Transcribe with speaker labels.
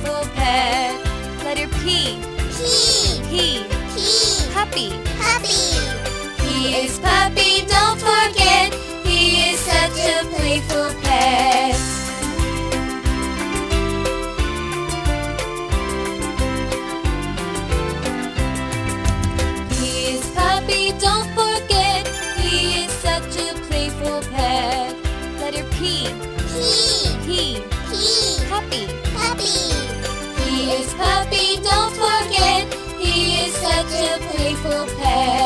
Speaker 1: beautiful pet.
Speaker 2: Letter P.
Speaker 3: P.
Speaker 2: P.
Speaker 3: P.
Speaker 2: Puppy. Puppy.
Speaker 3: He is puppy.
Speaker 1: He is puppy, don't forget, he is such a playful pet.